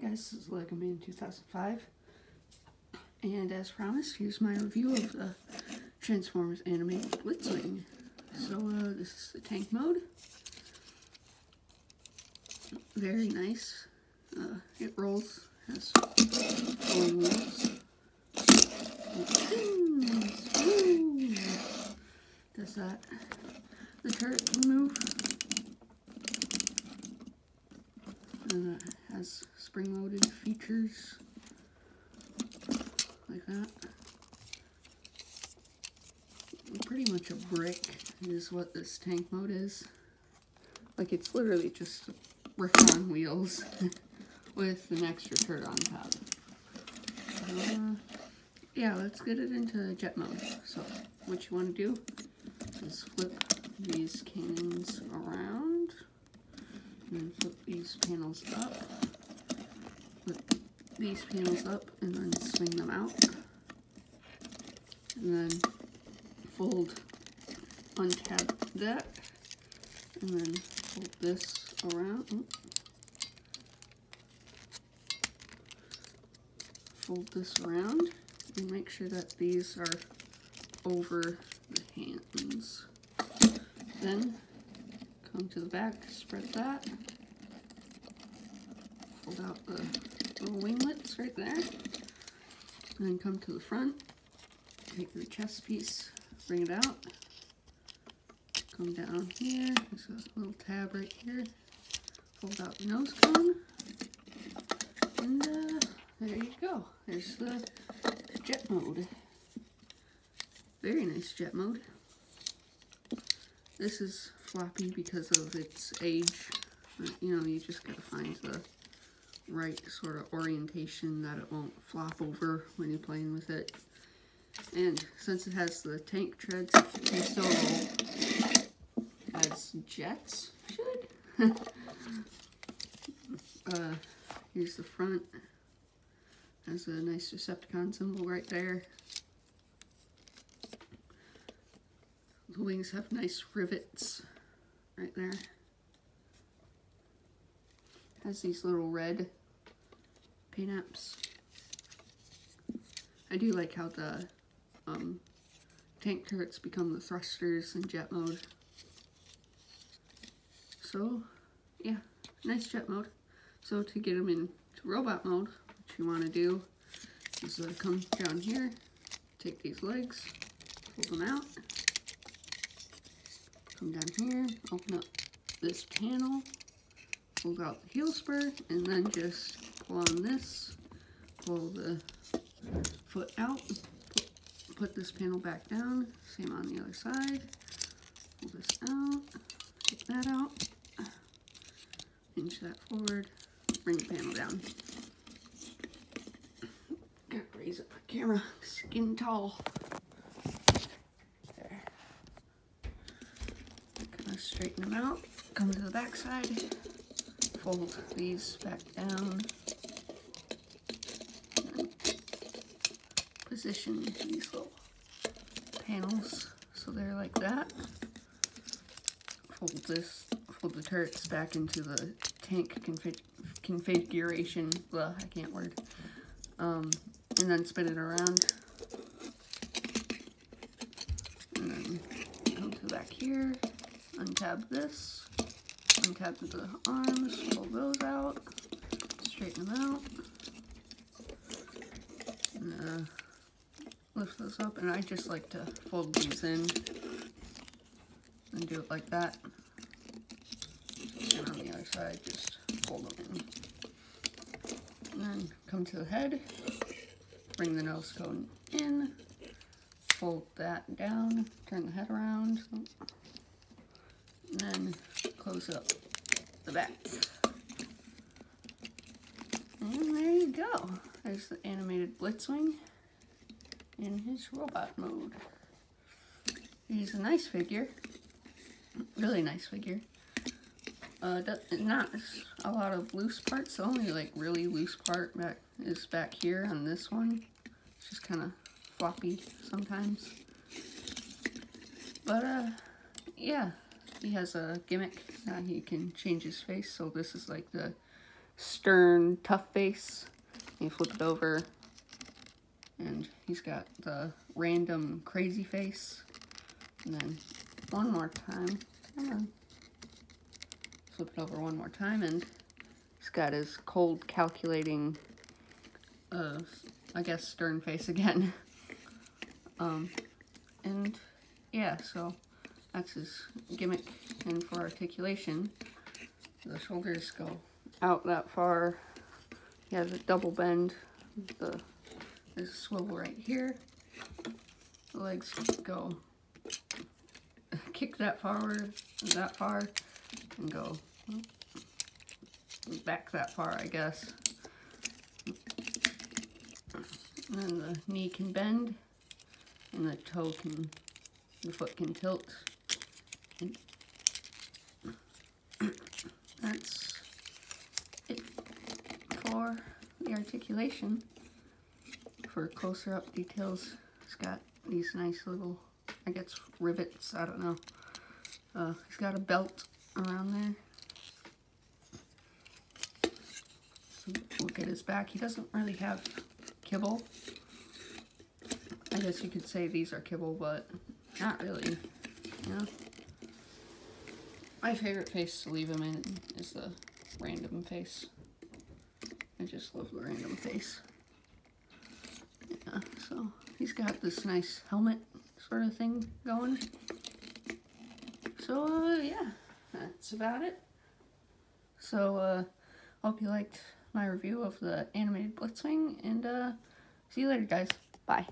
Guys, this is Lego Man 2005. And as promised, here's my review of the Transformers animated Blitzwing. So uh, this is the tank mode. Very nice. Uh, it rolls, has rolling wheels. Does that. The turret move. And it has spring-loaded features like that. Pretty much a brick is what this tank mode is. Like it's literally just a brick on wheels with an extra turret on top. Uh, yeah, let's get it into jet mode. So what you want to do is flip these cannons around and flip these panels up. Flip these panels up and then swing them out. And then fold, untab that, and then fold this around. Fold this around and make sure that these are over the hands. Then come to the back, spread that, fold out the little winglets right there, and then come to the front, take the chest piece, bring it out, come down here, there's a little tab right here, fold out the nose cone, and uh, there you go, there's the jet mode. Very nice jet mode. This is floppy because of its age. But, you know, you just gotta find the right sort of orientation that it won't flop over when you're playing with it. And since it has the tank treads, it still roll as jets should. uh, here's the front. Has a nice Decepticon symbol right there. The wings have nice rivets right there. Has these little red paint apps. I do like how the um, tank turrets become the thrusters in jet mode. So, yeah, nice jet mode. So to get them into robot mode, what you want to do is uh, come down here, take these legs, pull them out, come down here, open up this panel, pull out the heel spur, and then just on this, pull the foot out, put, this panel back down, same on the other side, pull this out, take that out, hinge that forward, bring the panel down. Gotta raise up my camera, skin tall. There. Straighten them out, come to the back side, fold these back down, position these little panels. So they're like that. Fold this, fold the turrets back into the tank config configuration, well, I can't word, um, and then spin it around. And then come to back here, untab this, untab the arms, pull those out, straighten them out, and, uh, lift this up, and I just like to fold these in and do it like that. And on the other side, just fold them in. And then come to the head, bring the nose cone in, fold that down, turn the head around, and then close up the back. And there you go. There's the animated Blitzwing in his robot mode. He's a nice figure. Really nice figure. Uh, not a lot of loose parts. The only like really loose part back is back here on this one. It's just kind of floppy sometimes. But uh, yeah, he has a gimmick that he can change his face. So this is like the stern, tough face. You flip it over, and he's got the random crazy face. And then one more time. Come on. Flip it over one more time, and he's got his cold, calculating, uh, I guess, stern face again. um, and yeah, so that's his gimmick. And for articulation, the shoulders go out that far. He has a double bend. The swivel right here. The legs go kick that forward, that far, and go back that far, I guess. And then the knee can bend, and the toe can, the foot can tilt. And that's it for the articulation. For closer up details, it's got these nice little, I guess, rivets, I don't know. Uh, he's got a belt around there. So look at his back. He doesn't really have kibble. I guess you could say these are kibble, but not really. Know? My favorite face to leave him in is the random face. I just love the random face. So he's got this nice helmet sort of thing going. So, uh, yeah, that's about it. So, uh, hope you liked my review of the animated Blitzwing, and, uh, see you later, guys. Bye.